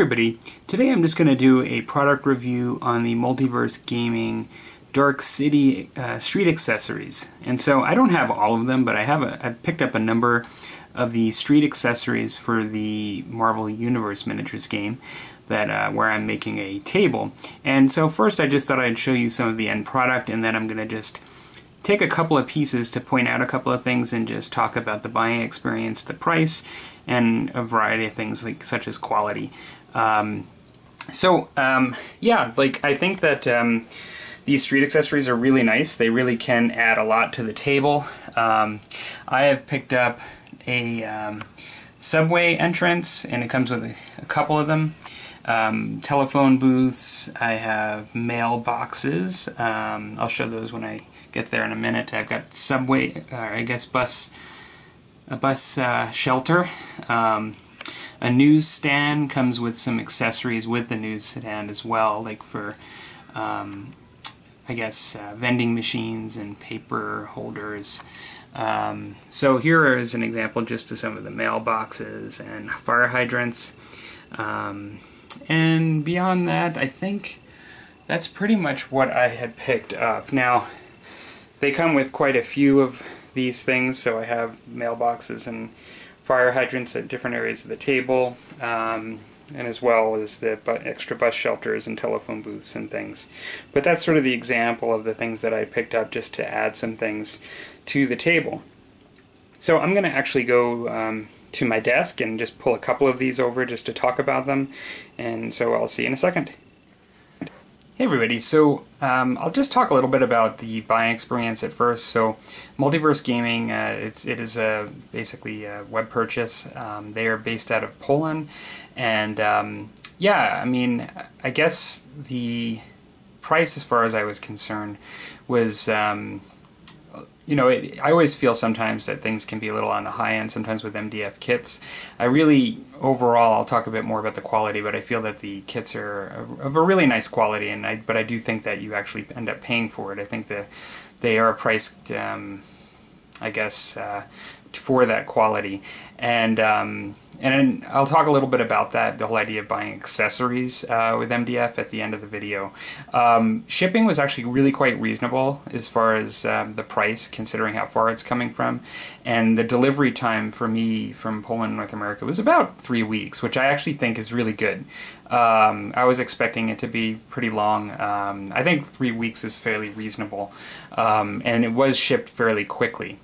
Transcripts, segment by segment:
Everybody, today I'm just going to do a product review on the Multiverse Gaming Dark City uh, street accessories. And so I don't have all of them, but I have a, I've picked up a number of the street accessories for the Marvel Universe miniatures game that uh, where I'm making a table. And so first I just thought I'd show you some of the end product and then I'm going to just take a couple of pieces to point out a couple of things and just talk about the buying experience, the price, and a variety of things like such as quality. Um, so um, yeah, like I think that um, these street accessories are really nice. They really can add a lot to the table. Um, I have picked up a um, subway entrance, and it comes with a, a couple of them. Um, telephone booths. I have mailboxes. I'll show those when I get there in a minute. I've got subway, uh, I guess bus, a bus uh, shelter. Um, a newsstand comes with some accessories with the newsstand as well, like for, um, I guess, uh, vending machines and paper holders. Um, so here is an example just of some of the mailboxes and fire hydrants. Um, and beyond that, I think that's pretty much what I had picked up. Now, they come with quite a few of these things, so I have mailboxes and fire hydrants at different areas of the table, um, and as well as the extra bus shelters and telephone booths and things. But that's sort of the example of the things that I picked up just to add some things to the table. So I'm going to actually go um, to my desk and just pull a couple of these over just to talk about them, and so I'll see you in a second. Hey everybody, so um, I'll just talk a little bit about the buying experience at first. So Multiverse Gaming, uh, it's, it is a, basically a web purchase. Um, they are based out of Poland, and um, yeah, I mean, I guess the price as far as I was concerned was um, you know, it, I always feel sometimes that things can be a little on the high end, sometimes with MDF kits. I really, overall, I'll talk a bit more about the quality, but I feel that the kits are of a really nice quality, and I, but I do think that you actually end up paying for it. I think that they are priced, um, I guess, uh, for that quality. And um, and I'll talk a little bit about that, the whole idea of buying accessories uh, with MDF at the end of the video. Um, shipping was actually really quite reasonable as far as um, the price, considering how far it's coming from. And the delivery time for me from Poland, North America, was about three weeks, which I actually think is really good. Um, I was expecting it to be pretty long. Um, I think three weeks is fairly reasonable. Um, and it was shipped fairly quickly.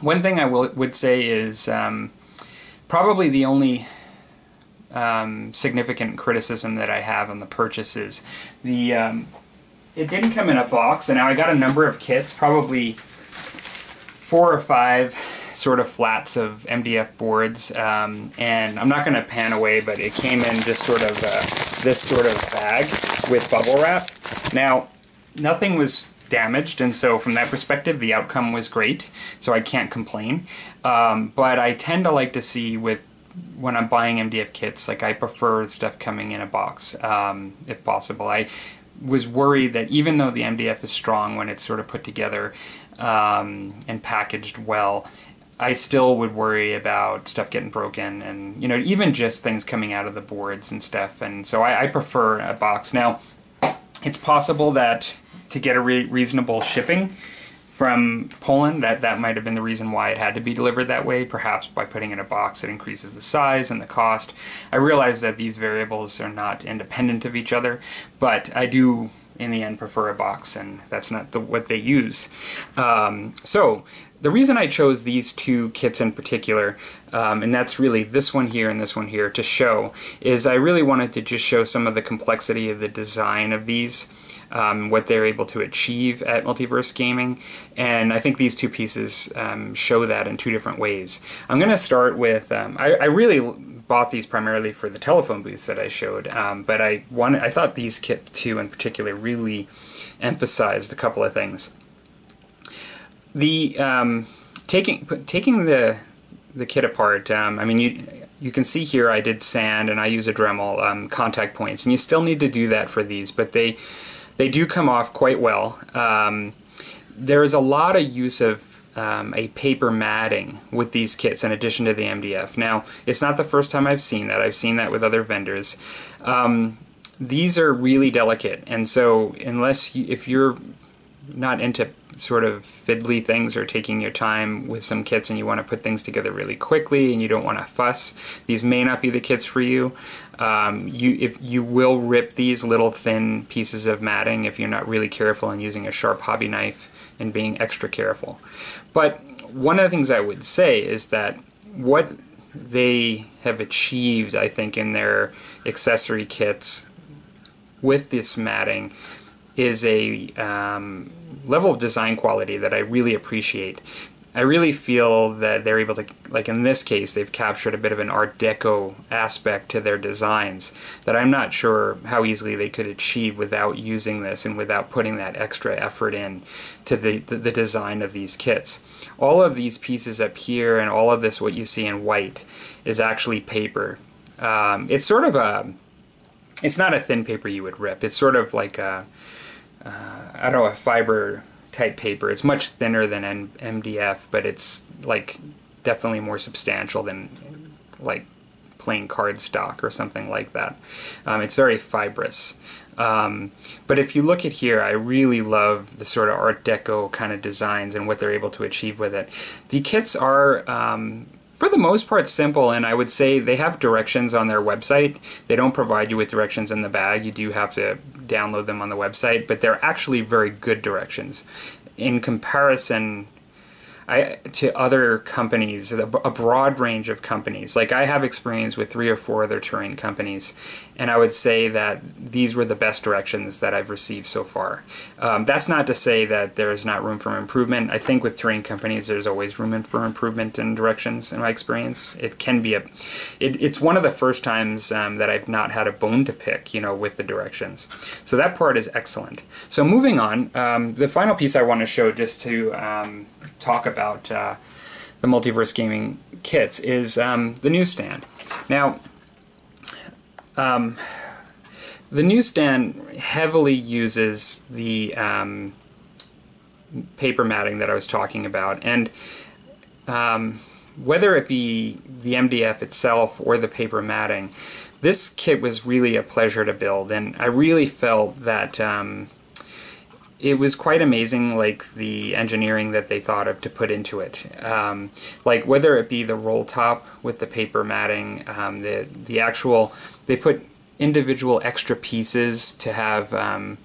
One thing I will, would say is um, probably the only um, significant criticism that I have on the purchases. The um, it didn't come in a box, and now I got a number of kits, probably four or five sort of flats of MDF boards, um, and I'm not going to pan away, but it came in just sort of uh, this sort of bag with bubble wrap. Now, nothing was damaged, and so from that perspective, the outcome was great. So I can't complain. Um, but I tend to like to see with when I'm buying MDF kits, like I prefer stuff coming in a box um, if possible. I was worried that even though the MDF is strong when it's sort of put together um, and packaged well, I still would worry about stuff getting broken and you know even just things coming out of the boards and stuff. And so I, I prefer a box. Now, it's possible that to get a re reasonable shipping from Poland, that, that might have been the reason why it had to be delivered that way. Perhaps by putting in a box, it increases the size and the cost. I realize that these variables are not independent of each other, but I do in the end prefer a box, and that's not the, what they use. Um, so the reason I chose these two kits in particular, um, and that's really this one here and this one here to show, is I really wanted to just show some of the complexity of the design of these um, what they're able to achieve at Multiverse Gaming, and I think these two pieces um, show that in two different ways. I'm going to start with um, I, I, really bought these primarily for the telephone booths that I showed, um, but I wanted I thought these kit two in particular really emphasized a couple of things. The um, taking taking the the kit apart. Um, I mean, you you can see here I did sand and I use a Dremel um, contact points, and you still need to do that for these, but they they do come off quite well. Um, there is a lot of use of um, a paper matting with these kits in addition to the MDF. Now, it's not the first time I've seen that. I've seen that with other vendors. Um, these are really delicate, and so unless you, if you're not into sort of fiddly things or taking your time with some kits and you want to put things together really quickly and you don't want to fuss, these may not be the kits for you. Um, you if you will rip these little thin pieces of matting if you're not really careful and using a sharp hobby knife and being extra careful. But one of the things I would say is that what they have achieved, I think, in their accessory kits with this matting is a um, level of design quality that I really appreciate. I really feel that they're able to, like in this case, they've captured a bit of an Art Deco aspect to their designs that I'm not sure how easily they could achieve without using this and without putting that extra effort in to the, the, the design of these kits. All of these pieces up here and all of this, what you see in white, is actually paper. Um, it's sort of a, it's not a thin paper you would rip. It's sort of like a, uh, I don't know, a fiber type paper. It's much thinner than M- MDF, but it's like definitely more substantial than like plain cardstock or something like that. Um, it's very fibrous. Um, but if you look at here, I really love the sort of Art Deco kind of designs and what they're able to achieve with it. The kits are um, for the most part simple and i would say they have directions on their website they don't provide you with directions in the bag you do have to download them on the website but they're actually very good directions in comparison I, to other companies, a broad range of companies. Like I have experience with three or four other terrain companies, and I would say that these were the best directions that I've received so far. Um, that's not to say that there's not room for improvement. I think with terrain companies, there's always room for improvement in directions. In my experience, it can be a. It, it's one of the first times um, that I've not had a bone to pick, you know, with the directions. So that part is excellent. So moving on, um, the final piece I want to show just to um, talk about uh, the multiverse gaming kits is um, the newsstand. Now, um, the newsstand heavily uses the um, paper matting that I was talking about, and um, whether it be the MDF itself or the paper matting, this kit was really a pleasure to build, and I really felt that um, it was quite amazing, like the engineering that they thought of to put into it. Um, like whether it be the roll top with the paper matting, um, the the actual they put individual extra pieces to have um,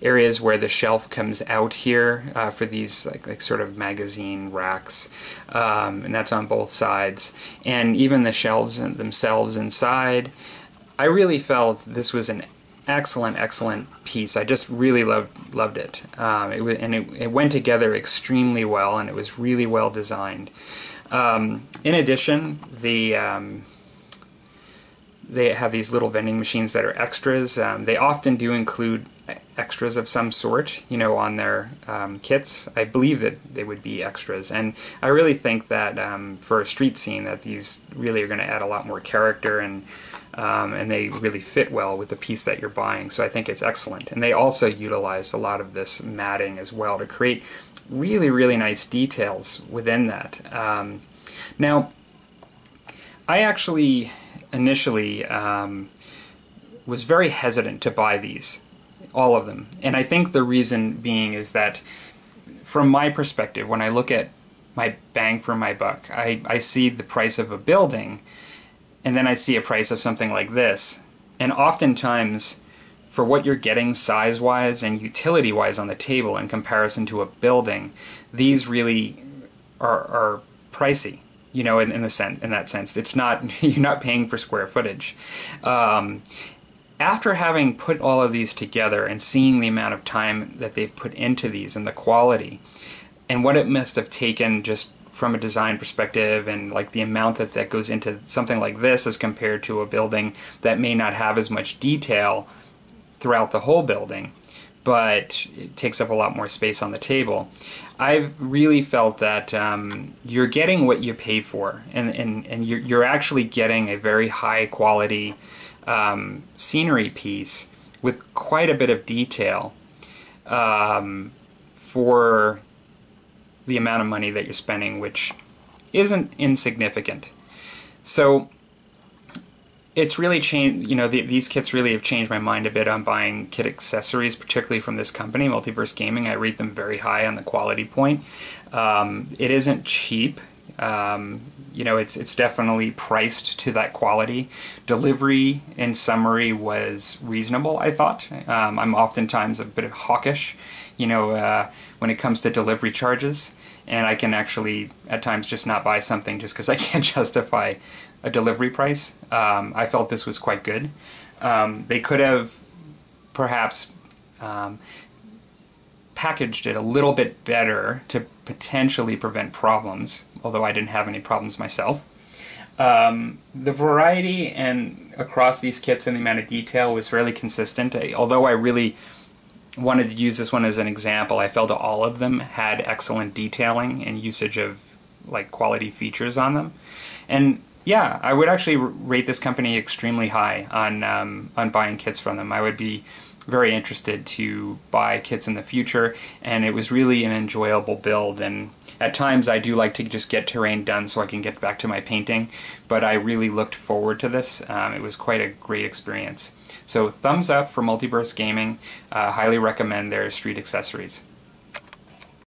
areas where the shelf comes out here uh, for these like like sort of magazine racks, um, and that's on both sides, and even the shelves themselves inside. I really felt this was an excellent, excellent piece. I just really loved loved it. Um, it was, and it, it, went together extremely well, and it was really well designed. Um, in addition, the um, they have these little vending machines that are extras. Um, they often do include extras of some sort, you know, on their um, kits. I believe that they would be extras, and I really think that um, for a street scene, that these really are going to add a lot more character and um, and they really fit well with the piece that you're buying. So I think it's excellent. And they also utilize a lot of this matting as well to create really, really nice details within that. Um, now, I actually initially um, was very hesitant to buy these, all of them. And I think the reason being is that from my perspective, when I look at my bang for my buck, I, I see the price of a building and then I see a price of something like this. And oftentimes, for what you're getting size wise and utility wise on the table in comparison to a building, these really are, are pricey. You know, in, in the sense, in that sense, it's not you're not paying for square footage. Um, after having put all of these together and seeing the amount of time that they've put into these and the quality, and what it must have taken just from a design perspective and like the amount that that goes into something like this as compared to a building that may not have as much detail throughout the whole building but it takes up a lot more space on the table. I've really felt that um, you're getting what you pay for and, and, and you're, you're actually getting a very high quality um, scenery piece with quite a bit of detail um, for the amount of money that you're spending, which isn't insignificant. So it's really changed. You know, the, these kits really have changed my mind a bit on buying kit accessories, particularly from this company, Multiverse Gaming. I rate them very high on the quality point. Um, it isn't cheap. Um, you know, it's it's definitely priced to that quality. Delivery, in summary, was reasonable. I thought. Um, I'm oftentimes a bit hawkish, you know, uh, when it comes to delivery charges, and I can actually at times just not buy something just because I can't justify a delivery price. Um, I felt this was quite good. Um, they could have perhaps um, packaged it a little bit better to potentially prevent problems, although I didn't have any problems myself. Um, the variety and across these kits and the amount of detail was fairly consistent. I, although I really wanted to use this one as an example, I felt all of them had excellent detailing and usage of like quality features on them. And yeah, I would actually rate this company extremely high on um, on buying kits from them. I would be very interested to buy kits in the future, and it was really an enjoyable build. And at times, I do like to just get terrain done so I can get back to my painting, but I really looked forward to this. Um, it was quite a great experience. So, thumbs up for Multiverse Gaming. Uh, highly recommend their street accessories.